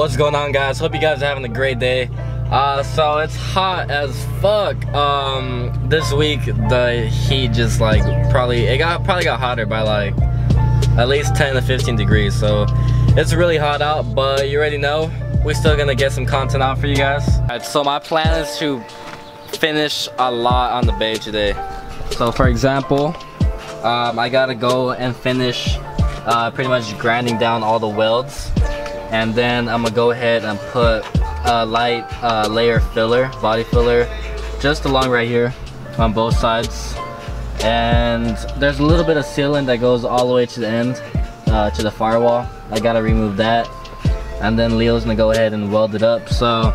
What's going on guys? Hope you guys are having a great day. Uh, so it's hot as fuck. Um, this week the heat just like probably it got probably got hotter by like at least 10 to 15 degrees. So it's really hot out, but you already know we're still gonna get some content out for you guys. So my plan is to finish a lot on the bay today. So for example, um, I gotta go and finish uh, pretty much grinding down all the welds and then I'm gonna go ahead and put a light uh, layer filler, body filler, just along right here on both sides. And there's a little bit of sealant that goes all the way to the end, uh, to the firewall. I gotta remove that. And then Leo's gonna go ahead and weld it up. So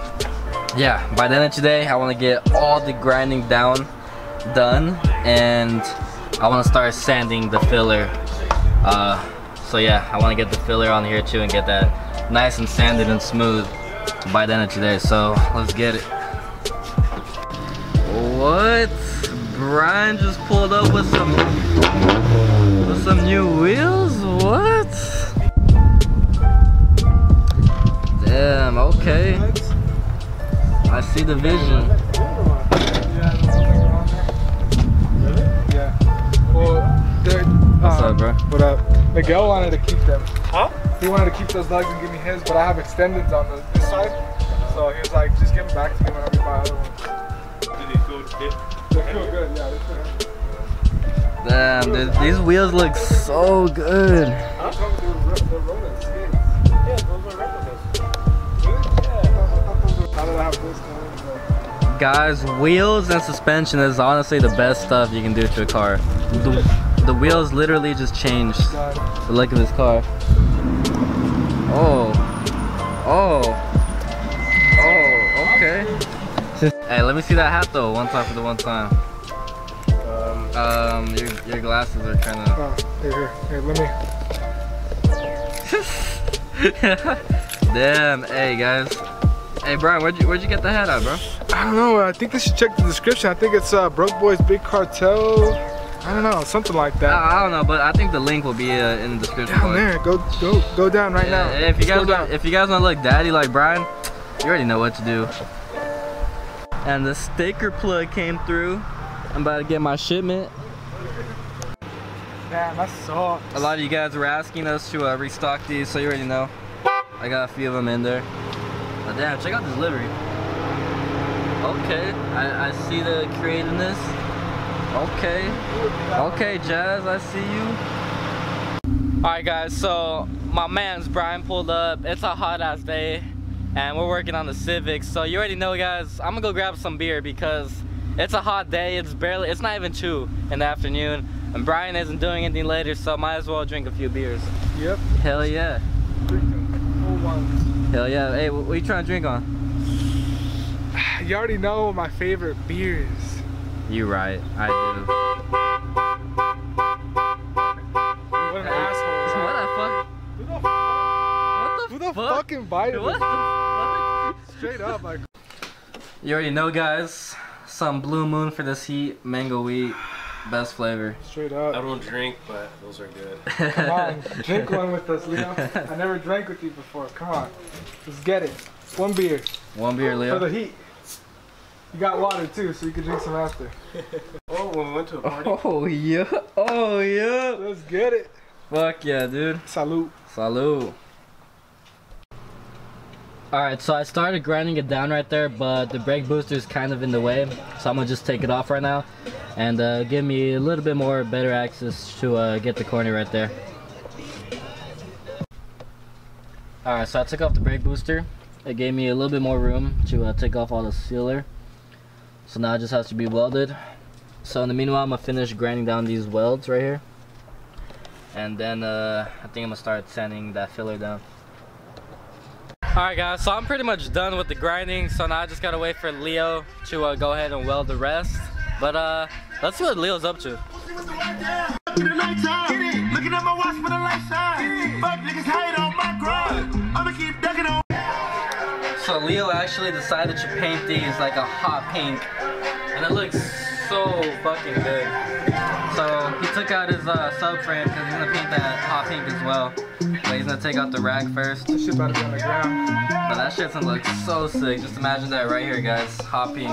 yeah, by the end of today, I wanna get all the grinding down done and I wanna start sanding the filler. Uh, so yeah, I wanna get the filler on here too and get that nice and sanded and smooth by the end of today. So let's get it. What? Brian just pulled up with some with some new wheels? What? Damn, okay. I see the vision. What's up, bro? What up? Miguel wanted to keep them. Huh? He wanted to keep those legs and give me his, but I have extendeds on the, this side. So he was like, just give them back to me whenever you buy other ones. Did they feel good? They feel good, yeah. They feel Damn, dude, these wheels look so good. Huh? They're Ronin skates. Yeah, those are replicas. Now that I have this kind of, uh, Guys, wheels and suspension is honestly the best stuff you can do to a car. The, the wheels literally just changed the look of this car. Hey, let me see that hat though, one time for the one time. Um, Um, your, your glasses are kind of... oh, here, here, here, let me. Damn, hey guys. Hey Brian, where'd you, where'd you get the hat at, bro? I don't know. I think they should check the description. I think it's uh, Broke Boys Big Cartel. I don't know, something like that. I, I don't know, but I think the link will be uh, in the description. down box. there, go, go, go down right Yeah, now. If you guys want, if you guys want to look daddy like Brian, you already know what to do. And the sticker plug came through. I'm about to get my shipment. Man, that sucks. A lot of you guys were asking us to uh, restock these, so you already know. I got a few of them in there. But damn, check out this livery. Okay, I, I see the creativeness. Okay, okay, Jazz, I see you. All right, guys. So my man's Brian pulled up. It's a hot ass day, and we're working on the Civic. So you already know, guys. I'm gonna go grab some beer because it's a hot day. It's barely. It's not even two in the afternoon, and Brian isn't doing anything later, so might as well drink a few beers. Yep. Hell yeah. Freaking full ones. Hell yeah. Hey, what, what you trying to drink on? You already know my favorite beers. You right. I do. What an asshole. what the fuck? Who the, What the, fuck? fucking invited What this? Straight up, like. You already know, guys. Some Blue Moon for this heat. Mango wheat. Best flavor. Straight up. I don't drink, but those are good. Come on, drink one with us, Leo. I never drank with you before. Come on, let's get it. One beer One beer, Leo. for the heat. You got water too, so you can drink some after. Oh, when we went to a party. Oh yeah. Oh yeah. Let's get it. Fuck yeah, dude. Salute. Salud. Alright, so I started grinding it down right there, but the brake booster is kind of in the way. So I'm gonna just take it off right now and uh, give me a little bit more better access to uh, get the corner right there. Alright, so I took off the brake booster. It gave me a little bit more room to uh, take off all the sealer. So now it just has to be welded. So in the meanwhile, I'm gonna finish grinding down these welds right here. And then uh, I think I'm gonna start sanding that filler down. Alright guys, so I'm pretty much done with the grinding, so now I just gotta wait for Leo to uh, go ahead and weld the rest. But uh, let's see what Leo's up to. So Leo actually decided to paint these like a hot pink, and it looks so fucking good. So he took out his uh, subframe because he's gonna paint that hot pink as well. But he's gonna take out the rag first. This shit better be on the ground. But that shit's gonna look so sick. Just imagine that right here, guys. Hot pink.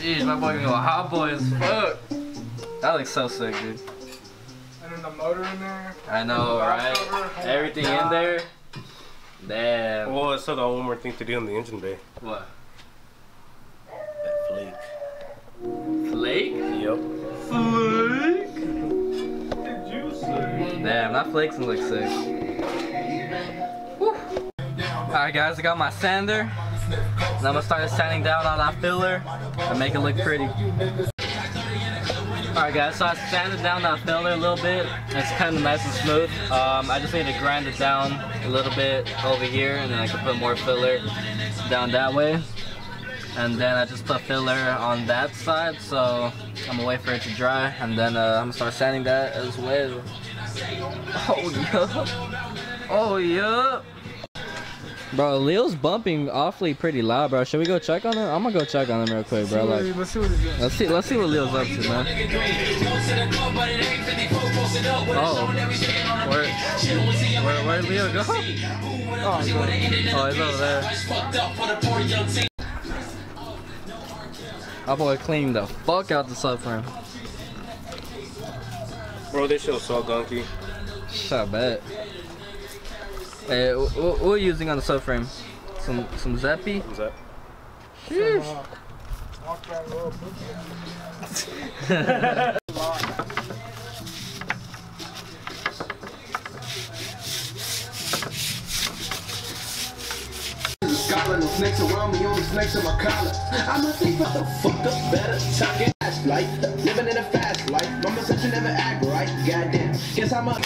Jeez, my boy gonna go hot boy as fuck. That looks so sick, dude. And then the motor in there. I know, right? Everything in there. Damn. Well, I still got one more thing to do on the engine bay. What? That flake. Flake? Flake? Damn, that flake's gonna look sick. Alright guys, I got my sander. And I'm gonna start sanding down all that filler and make it look pretty. Alright guys, so I sanded down that filler a little bit. It's kind of nice and smooth. Um, I just need to grind it down a little bit over here and then I can put more filler down that way. And then I just put filler on that side, so I'm gonna wait for it to dry and then uh, I'm gonna start sanding that as well. Oh yeah. Oh yeah. Bro, Leo's bumping awfully pretty loud, bro. Should we go check on him? I'm gonna go check on him real quick, bro. Like, Let's see what he's doing. let's see, let's see what Leo's up to, man. Oh, where, where, where'd Leo go? Oh. Oh, he's over there. That boy cleaned the fuck out the subframe. Bro, this shit's so gunky. Shut I bet. Hey, wh- wh- what are you using on the subframe? Some some Zeppy? What's that? Sheesh. Uh, walk that little boogie. Scotland, no snakes around me, only snakes in my collar. I'm a thief, what the fuck up, better talking fast life, living in a fast life. Mama said you never act right, goddamn. Guess I'm a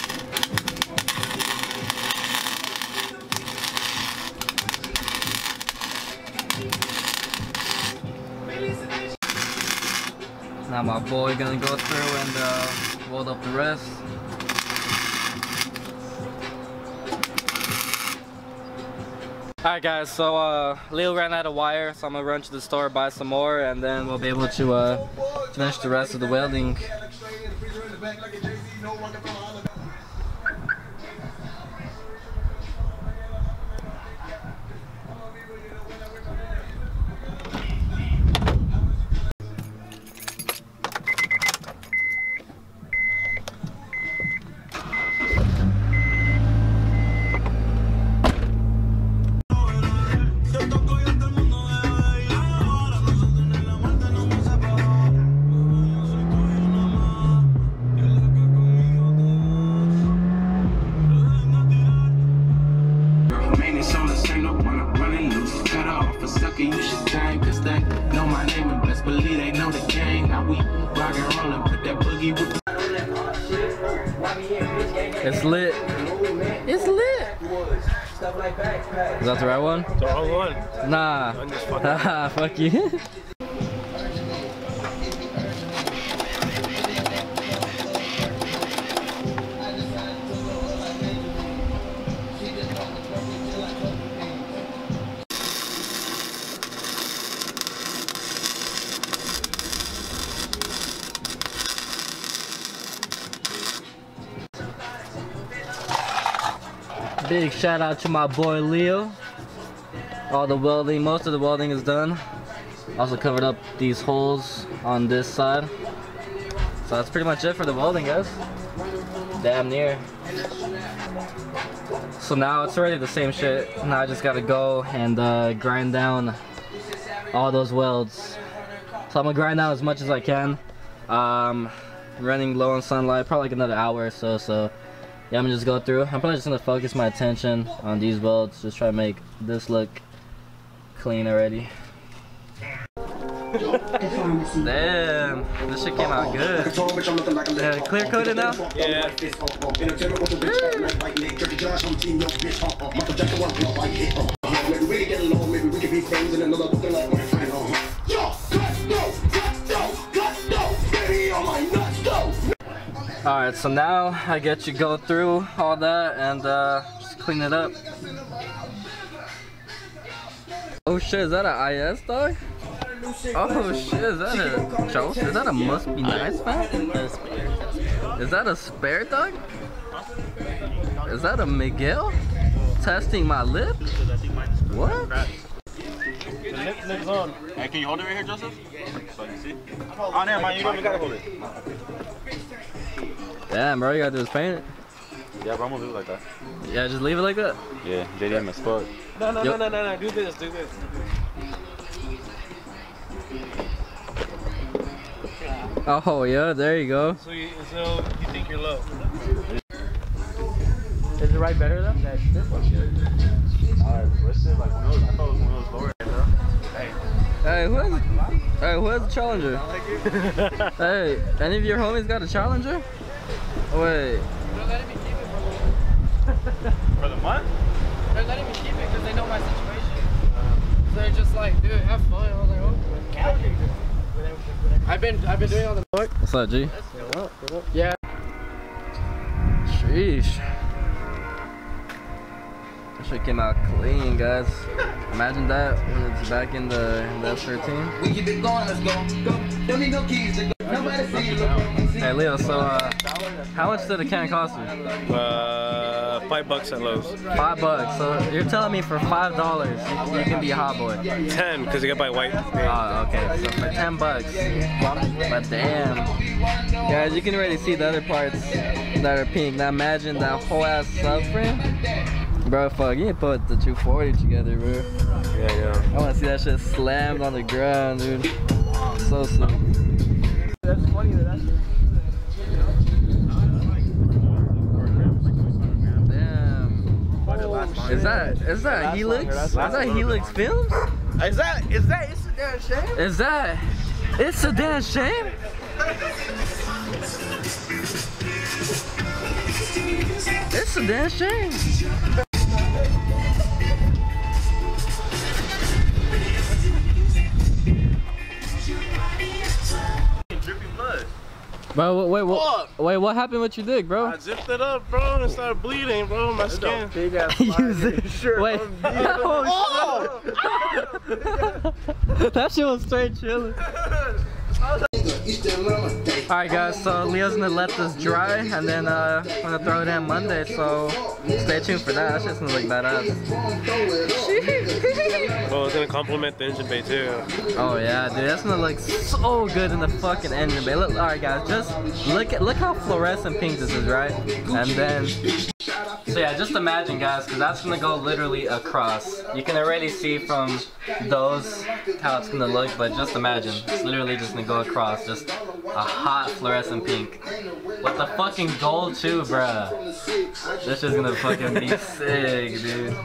Now my boy gonna go through and uh, weld up the rest. Alright guys, so uh, Leo ran out of wire, so I'm gonna run to the store, buy some more, and then we'll be able to uh, finish the rest of the welding. And put with It's lit. It's lit. Is that the right one? The wrong one. Nah. I'm just fucking. Haha, fuck you. Big shout out to my boy Leo. All the welding, most of the welding is done. Also covered up these holes on this side. So that's pretty much it for the welding, guys. Damn near. So now it's already the same shit. Now I just gotta go and uh, grind down all those welds. So I'm gonna grind down as much as I can. Um, running low on sunlight, probably like another hour or so. So yeah, I'm gonna just go through. I'm probably just gonna focus my attention on these welds. Just try to make this look clean already. Damn, this shit came out good. Yeah, clear coated now? Yeah. Alright, so now I get you go through all that and uh, just clean it up. Oh shit, is that an IS dog? Oh shit, is that a Joe? Is that a must be nice fan? Is that a spare dog? Is that a Miguel? Testing my lip? What? Lip, lip's on. Hey, can you hold it right here, Joseph? So you see? Oh, never mind. You don't even gotta hold it. Damn, bro, you gotta do is paint it. Yeah, bro, I'm gonna do it like that. Yeah, just leave it like that. Yeah, JDM as fuck. No, no, Yep. no, no, no, Do this, do this. Oh yeah, there you go. So you, so you think you're low? Is it right better though? That's this one. Alright, what's it? Like when it was, I thought it was when it was lower. Hey, who has, hey, who has a challenger? hey, any of your homies got a challenger? Wait, They're letting me keep it, bro. For the month? They're letting me keep it because they know my situation. Um, so they're just like, dude, have fun. I was like, oh. I've been, I've been doing all the. work. what's up, G? Yeah. Sheesh. That shit came out clean, guys. Imagine that when it's back in the, in the S13. We get it going, let's go. Go. Don't need no keys to go. Nobody see you. Look, Hey, Leo, so uh, how much did a can cost you? Uh, five bucks at Lowe's. Five bucks. So you're telling me for five dollars you, you can be a hot boy? Ten, because you got buy white. Oh, okay. So for ten bucks. But damn. Guys, you can already see the other parts that are pink. Now imagine that whole ass subframe. Bro, fuck, you need to put the 240 together, bro. Yeah, yeah. I wanna see that shit slammed on the ground, dude. So sick. That's funny that that's. Damn. Is that is that Helix? Is that Helix Films? Is that, is that, it's a damn shame? Is that? It's a damn shame. It's a damn shame. Bro, wait, what? Wait, what happened with your dick, bro? I zipped it up, bro, and it started bleeding, bro. My skin. Big ass. You zip- Wait. Oh, oh, shit. that shit was straight chilling. Alright guys, so Leo's gonna let this dry and then uh, I'm gonna throw it in Monday, so stay tuned for that. That shit's gonna look badass. Well, it's gonna complement the engine bay too. Oh yeah, dude, that's gonna look so good in the fucking engine bay. Look, alright guys, just look at look how fluorescent pink this is, right? And then So yeah, just imagine guys, because that's gonna go literally across. You can already see from those how it's gonna look, but just imagine. It's literally just gonna go across, just a hot fluorescent pink. With the fucking gold too, bruh. This is gonna fucking be sick, dude.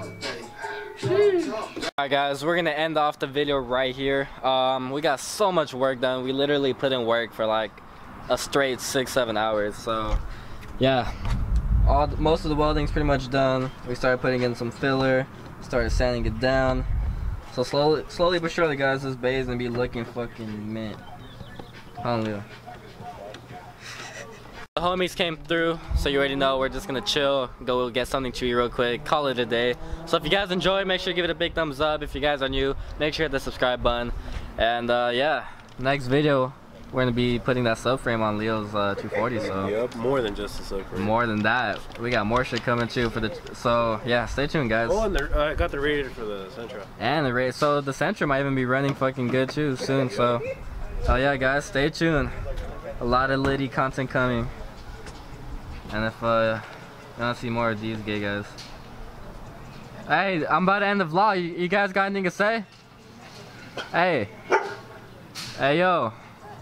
Alright guys, we're gonna end off the video right here. Um, we got so much work done. We literally put in work for like a straight six, seven hours. So yeah, all most of the welding's pretty much done. We started putting in some filler, started sanding it down. So slowly, slowly but surely, guys, this bay is gonna be looking fucking mint. Hallelujah. The homies came through, so you already know we're just gonna chill, go get something to eat real quick, call it a day. So if you guys enjoy, make sure you give it a big thumbs up. If you guys are new, make sure to hit the subscribe button. And uh, yeah, next video, we're gonna be putting that subframe on Leo's uh, 240. So Yep, more than just a soaker. more than that, we got more shit coming too for the. So yeah, stay tuned, guys. Oh, and the, uh, I got the radiator for the Sentra. And the rate, so the Sentra might even be running fucking good too soon. So, oh yeah, guys, stay tuned. A lot of Liddy content coming. And if uh, you want to see more of these gay guys, hey, I'm about to end the vlog. You, you guys got anything to say? Hey, hey yo,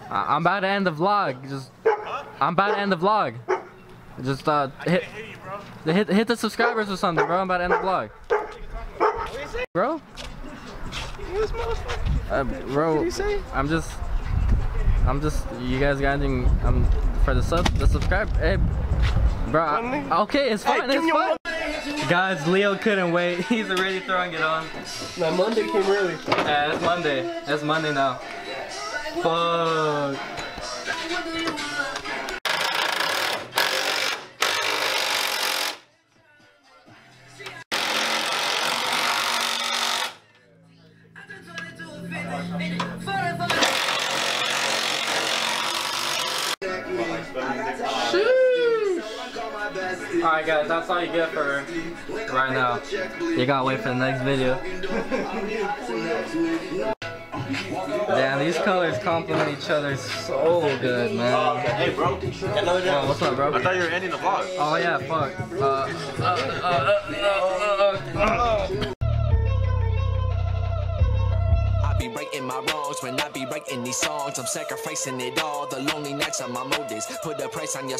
I- I'm about to end the vlog. Just, I'm about to end the vlog. Just uh, hit, hit, hit the subscribers or something, bro. I'm about to end the vlog. Bro. Uh, bro, I'm just, I'm just, you guys got anything, um, for the sub, the subscribe, hey, bro, I- okay, it's fine, me it's fine. Guys, Leo couldn't wait, he's already throwing it on. My Monday came early. Yeah, it's Monday, it's Monday now. Fuck. Alright guys, that's all you get for right now. You gotta wait for the next video. Damn, these colors complement each other so good, man. Hey, bro. Oh, what's up, bro? I thought you were ending the vlog. Oh yeah, fuck. Uh, uh, uh, uh, uh, uh, uh. I be righting my wrongs when I be writing these songs. I'm sacrificing it all. The lonely nights are my motives. Put a price on your